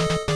you